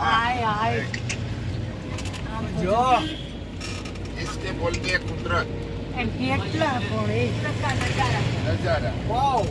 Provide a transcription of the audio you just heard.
आए आए। जो। इसके बोलते हैं कुदरत। એમ કેટલા नज़ारा। वाओ।